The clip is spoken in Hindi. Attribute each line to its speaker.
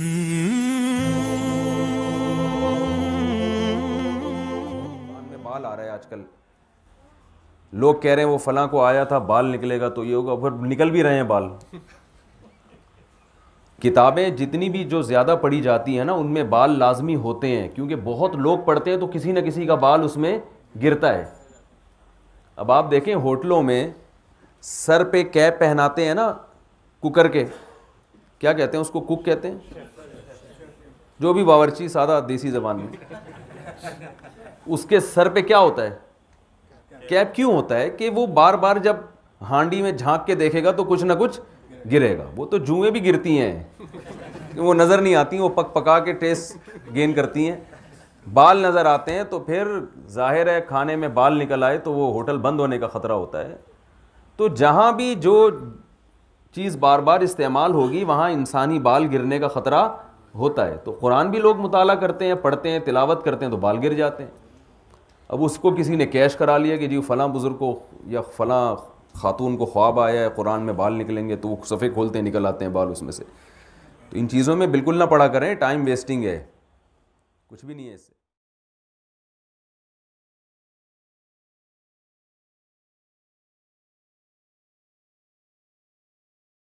Speaker 1: में बाल आ रहा है आजकल। लोग कह रहे हैं, वो फलां को आया था, बाल निकलेगा तो ये होगा। फिर निकल भी रहे हैं बाल। किताबें जितनी भी जो ज़्यादा पढ़ी जाती हैं ना, उनमें बाल लाजमी होते हैं, क्योंकि बहुत लोग पढ़ते हैं तो किसी न किसी का बाल उसमें गिरता है। अब आप देखें, होटलों में सर पे कैप पहनाते हैं ना, कुकर के क्या कहते हैं उसको? कुक कहते हैं? जो भी बावर्ची, सादा देसी ज़बान में। उसके सर पे क्या होता है? कैप क्यों होता है कि वो बार बार जब हांडी में झाँक के देखेगा तो कुछ ना कुछ गिरेगा। वो तो जुएँ भी गिरती हैं। वो नज़र नहीं आती, वो पक पका के टेस्ट गेन करती हैं। बाल नज़र आते हैं तो फिर ज़ाहिर है खाने में बाल निकल आए तो वो होटल बंद होने का ख़तरा होता है। तो जहाँ भी जो चीज़ बार बार इस्तेमाल होगी, वहाँ इंसानी बाल गिरने का ख़तरा होता है। तो कुरान भी लोग मुताला करते हैं, पढ़ते हैं, तिलावत करते हैं तो बाल गिर जाते हैं। अब उसको किसी ने कैश करा लिया कि जी फ़लाँ बुज़ुर्ग को या फ़लाँ ख़ातून को ख्वाब आया है, कुरान में बाल निकलेंगे तो वो सफ़े खोलते निकल आते हैं बाल उसमें से। तो इन चीज़ों में बिल्कुल ना पढ़ा करें, टाइम वेस्टिंग है। कुछ भी नहीं है इससे।